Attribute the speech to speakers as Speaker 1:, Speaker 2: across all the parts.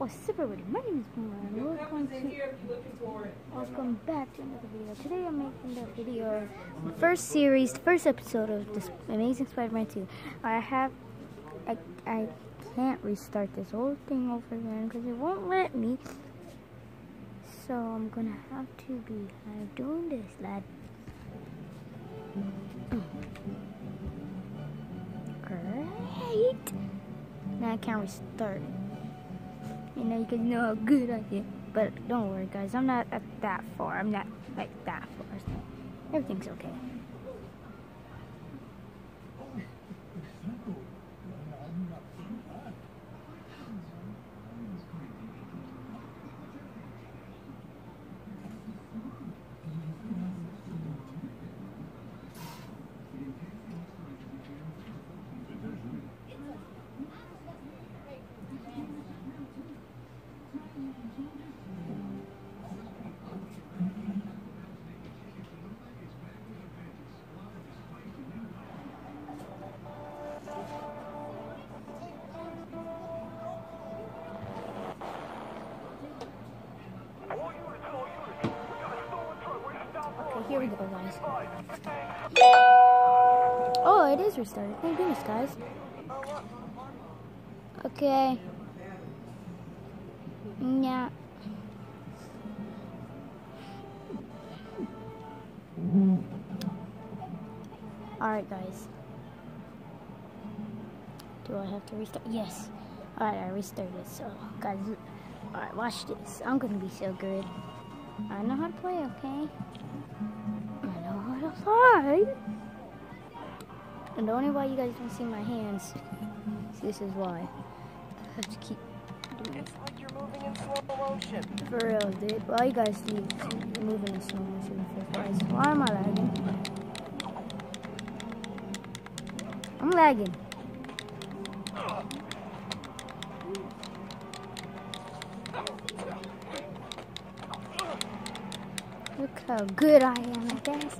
Speaker 1: What's up everybody? My name is Boomer and welcome to welcome back to another video. Today I'm making the video the first series, the first episode of this Amazing Spider-Man 2. I have I I can't restart this whole thing over again because it won't let me. So I'm gonna have to be of doing this, lad. Great. Now I can't restart. You know, you can know how good I am. But don't worry, guys. I'm not at that far. I'm not like that far. So everything's okay. Here we go, guys. Oh, it is restarted. Thank goodness, guys. Okay. Yeah. Alright, guys. Do I have to restart? Yes. Alright, I restarted. So, guys, alright, watch this. I'm gonna be so good. I know how to play, okay? I know how to play. And the only why you guys don't see my hands, this is why. I have to keep doing it.
Speaker 2: It's like you're moving in slow motion.
Speaker 1: For real, dude. Why you guys see see moving in slow motion for guys? Why am I lagging? I'm lagging. Look how good I am at this.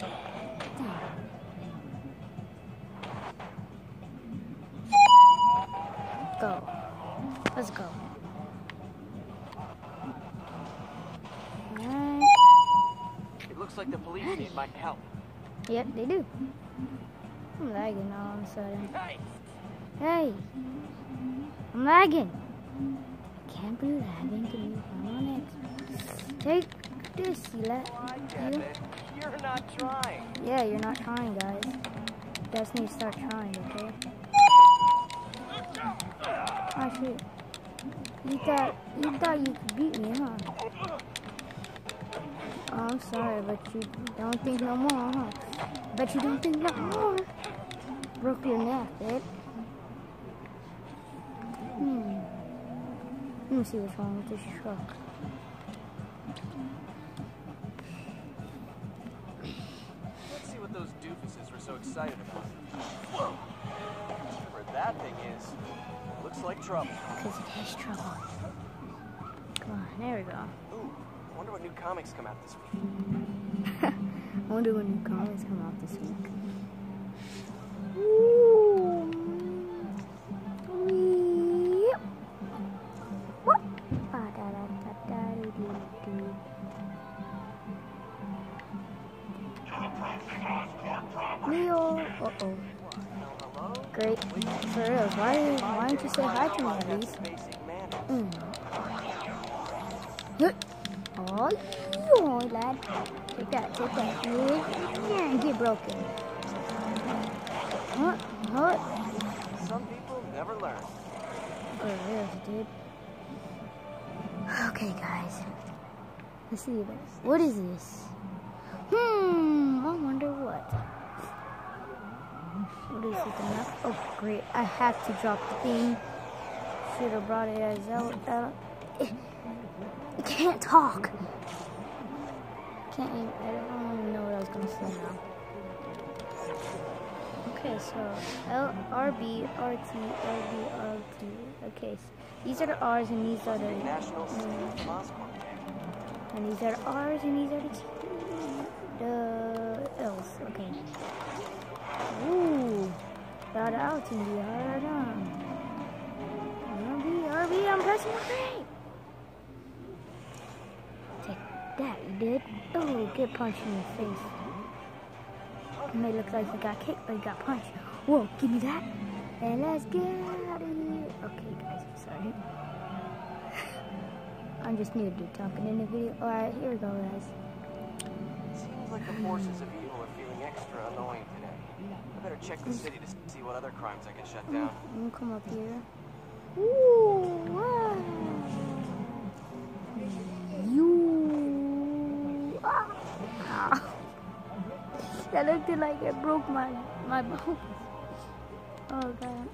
Speaker 2: Like the police need my help.
Speaker 1: Yep, they do. I'm lagging all of a sudden.
Speaker 2: Hey!
Speaker 1: Hey! I'm lagging! I can't be lagging to me. Come on it. Take this, you let
Speaker 2: oh, I
Speaker 1: You.
Speaker 2: You're not trying.
Speaker 1: Yeah, you're not trying, guys. You guys need to start trying, okay? Oh shit. You thought you thought you could beat me, huh? Oh, I'm sorry, but you don't think no more, huh? Bet you don't think no more. Broke your neck, babe. Hmm. Let me see what's wrong with this truck.
Speaker 2: Let's see what those doofuses were so excited about. Whoa! Whatever that thing is, looks like trouble.
Speaker 1: Because it has trouble. Come on, there we go.
Speaker 2: Wonder what new comics come out this week.
Speaker 1: I wonder when new comics come out this week. What? Leo. Uh oh. Great. For real. Why, why don't you say hi to me?
Speaker 2: Basic.
Speaker 1: Mm. Good. Oh, you lad. Take that, take that. Yeah, get broken. Huh? Huh?
Speaker 2: Some people never learn.
Speaker 1: For real, dude. Okay, guys. Let's see this. What is this? Hmm, I wonder what. What is it? Map? Oh, great. I have to drop the thing. Should have brought it as out. Out. I can't talk. Can't even, I don't even know what I was going to say now. Okay, so L, RB, RT, RB, RT. Okay, so these are the R's and these are the
Speaker 2: National City
Speaker 1: mm, and these are the R's and these are the T, the L's. Okay. Ooh, got out in the hard on. RB, RB, I'm pressing the brake. that, you did. Oh, get punched in the face. It may look like he got kicked, but he got punched. Whoa, give me that. And let's get out of here. Okay, guys, I'm sorry. I'm just new to talking in the video. Alright, here we go, guys.
Speaker 2: Seems like the forces of evil are feeling extra annoying today. I better check the city to see what other crimes I can shut down.
Speaker 1: I'm gonna come up here. Ooh, wow. That looked like it broke my my bones. Oh god.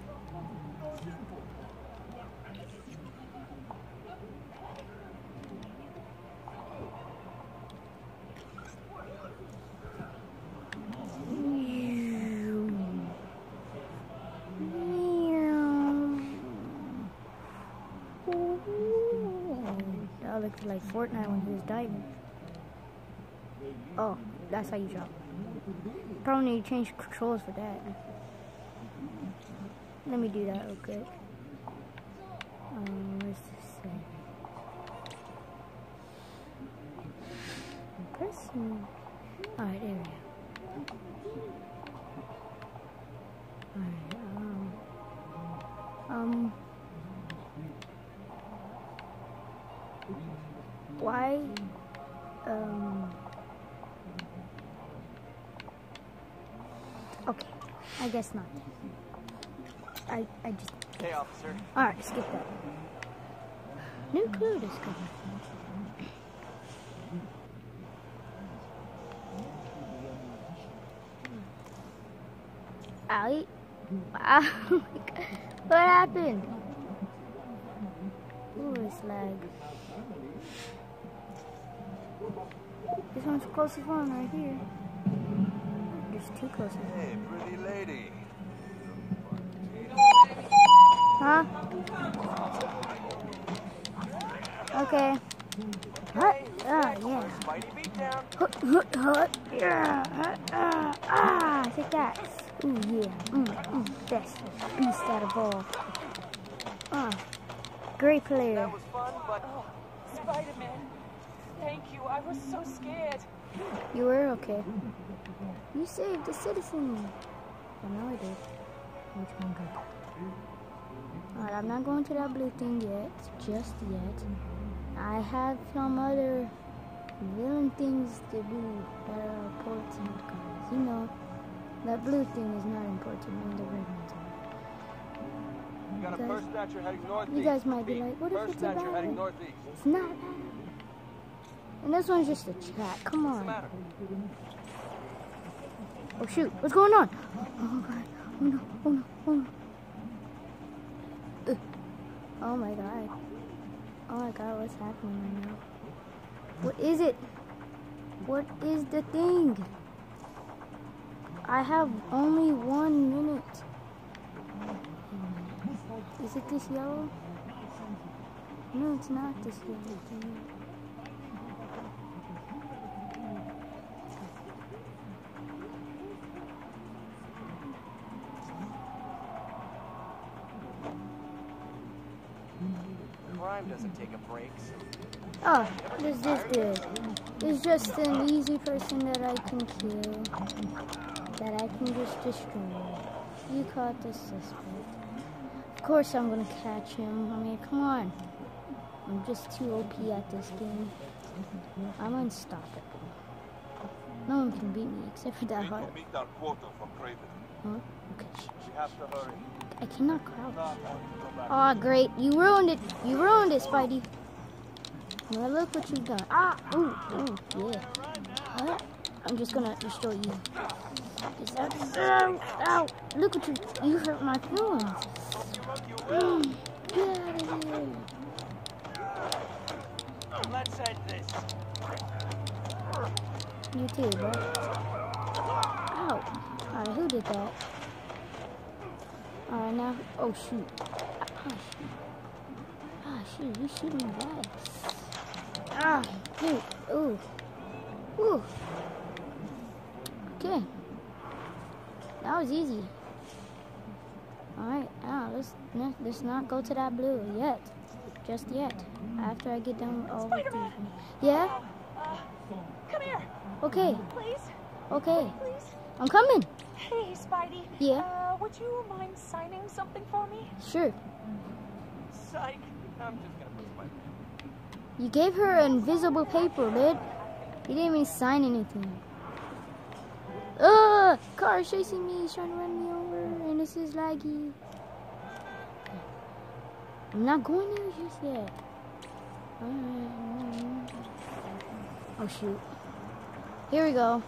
Speaker 1: That looked like Fortnite when he was diving. Oh, that's how you jump. Probably need to change controls for that. Let me do that real quick. Um, this? Person. Alright, there we go. Alright, um. Um. Why? Um. Okay, I guess not. I, I just.
Speaker 2: Hey, officer.
Speaker 1: Alright, skip that. New clue discovered. Owie. Wow. what happened? Ooh, it's lag. This one's the closest one right here. Two closest ones.
Speaker 2: Hey, pretty lady.
Speaker 1: Huh? Okay. What? Ah, yeah.
Speaker 2: Spidey beat down.
Speaker 1: Hut, hut, hut. Yeah. Ah, ah, ah, take that. Ooh, yeah. Mm, mm, best beast out of all. Ah, great player.
Speaker 2: That was fun, but
Speaker 3: Oh, Spider-Man, thank you. I was so scared.
Speaker 1: You were okay. You saved the citizen. I know I did. Which one good? Alright, I'm not going to that blue thing yet. Just yet. I have some other villain things to do that are important because, you know, that blue thing is not important when the red ones are.
Speaker 4: You got a
Speaker 1: Guys-
Speaker 4: first heading northeast.
Speaker 1: You guys might be like, what if
Speaker 4: first
Speaker 1: it's a battle?
Speaker 4: heading northeast.
Speaker 1: It's not bad. And this one's just a chat. Come
Speaker 2: what's the
Speaker 1: on. Oh shoot, what's going on? Oh god. Oh no, oh no, oh no. Ugh. Oh my god. Oh my god, what's happening right now? What is it? What is the thing? I have only one minute. Is it this yellow? No, it's not this yellow.
Speaker 2: Crime doesn't take a break, so
Speaker 1: Oh, this is good. It's just an easy person that I can kill. That I can just destroy. You caught the suspect. Of course I'm gonna catch him. I mean, come on. I'm just too OP at this game. I'm unstoppable. No one can beat me except for that
Speaker 4: We
Speaker 1: heart.
Speaker 4: Will meet our quota for Kraven.
Speaker 1: Huh? Okay.
Speaker 4: We have to hurry.
Speaker 1: I cannot crouch.
Speaker 4: Not want to go back.
Speaker 1: Oh, great. You ruined it. You ruined it, Spidey. Well, look what you got. Ah, ooh, ooh, yeah. What? I'm just gonna destroy you. Is that... Ow, ow. Look what you... You hurt my feelings. Mm, get out of here.
Speaker 3: Let's end this.
Speaker 1: You too, bro. Ow. Alright, who did that? Alright, now... Oh, shoot. Ah, shoot. Ah, shoot. You shooting right. Ah, shoot. Ooh. Ooh. Okay. That was easy. Alright, now let's, let's not go to that blue yet. Just yet. After I get done with all of these. Yeah?
Speaker 3: here.
Speaker 1: Okay,
Speaker 3: Please,
Speaker 1: okay.
Speaker 3: please.
Speaker 1: I'm coming.
Speaker 3: Hey, Spidey.
Speaker 1: Yeah?
Speaker 3: Uh, would you mind signing something for me?
Speaker 1: Sure.
Speaker 2: Psych. I'm just gonna put my
Speaker 1: You gave her invisible paper, dude. You didn't even sign anything. Ugh! Car is chasing me, he's trying to run me over, and this is laggy. I'm not going there just yet. Oh shoot. Here we go.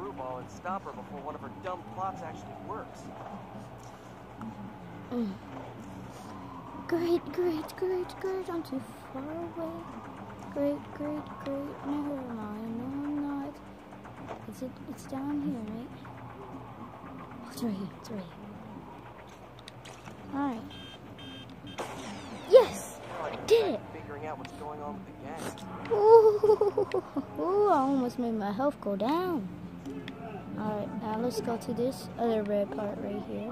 Speaker 2: To find this screwball and stop her before one of her dumb plots actually works.
Speaker 1: Mm. Great, great, great, great. I'm too far away. Great, great, great. Never mind. No, I'm not. Is it? It's down here, right? Oh, it's right here. It's right here. All right. Yes,
Speaker 2: Like,
Speaker 1: did it.
Speaker 2: Figuring out what's going on with the.
Speaker 1: Ooh, ooh, I almost made my health go down. All right, now let's go to this other red part right here.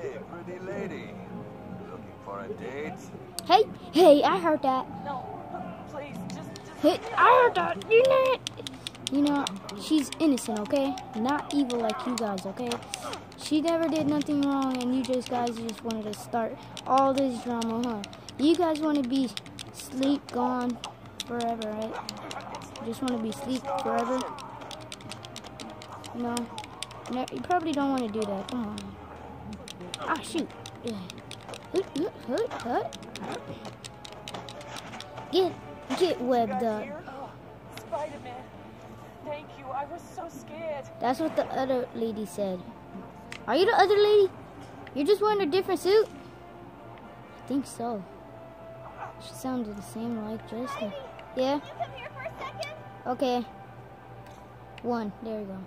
Speaker 4: Hey, pretty lady. Looking for a date?
Speaker 1: Hey, hey, I heard that.
Speaker 3: No, please, just, just.
Speaker 1: Hey, I heard that. You know it. You know, she's innocent, okay? Not evil like you guys, okay? She never did nothing wrong, and you just guys just wanted to start all this drama, huh? You guys want to be sleep gone forever, right? Just want to be sleep forever? No, no, you probably don't want to do that. Come on. Ah, shoot. Get, get webbed up.
Speaker 3: Oh, Spider-Man. Thank you. I was so scared.
Speaker 1: That's what the other lady said. Are you the other lady? You're just wearing a different suit? I think so. She sounded the same like Jessica. Yeah?
Speaker 5: Can you come here for a second?
Speaker 1: Okay. One. There we go.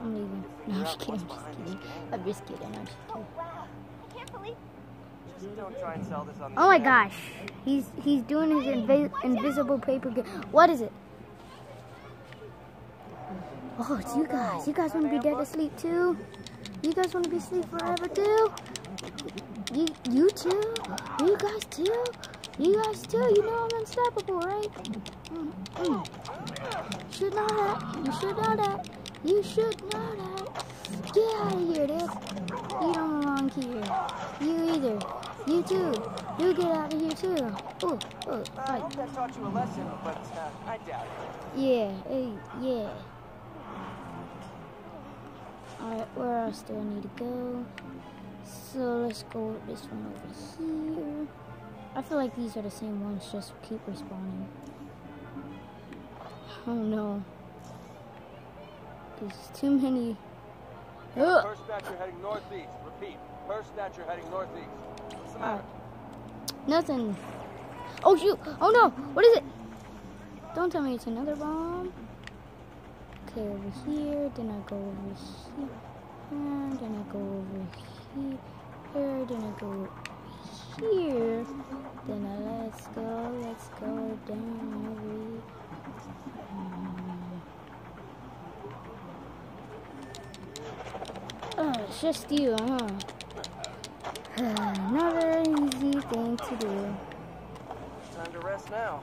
Speaker 1: I'm leaving. No, I'm just kidding. I'm just kidding. I'm just kidding. I'm just
Speaker 5: Oh
Speaker 1: kidding.
Speaker 5: wow. I can't believe
Speaker 2: Just don't try and sell this on the
Speaker 1: Oh my gosh. He's he's doing his invi- invisible paper. Ga- what is it? Oh, it's you guys. You guys want to be dead asleep too? You guys want to be asleep forever too? You you too? You guys too? You guys too? You know I'm unstoppable, right? Mm, mm. Should know that. You should know that. You should know that. Get out of here, dude. You don't belong here. You either. You too. You get out of here too. Oh, ooh,
Speaker 2: I
Speaker 1: fight.
Speaker 2: hope that taught you a lesson, but uh, I doubt it.
Speaker 1: Yeah, hey, yeah. Alright, where else do I need to go? So let's go with this one over here. I feel like these are the same ones, just keep respawning. Oh no. There's too many. Ugh.
Speaker 4: First snatcher heading northeast. Repeat. First snatcher heading northeast.
Speaker 2: What's the uh, matter?
Speaker 1: Nothing. Oh shoot! Oh no! What is it? Don't tell me it's another bomb. Okay, over here. Then I go over here. And then I go over here. Then I go over here. Then I let's go. Let's go down over here. Oh, it's just you, huh? Not an easy thing to do.
Speaker 2: Time to rest now.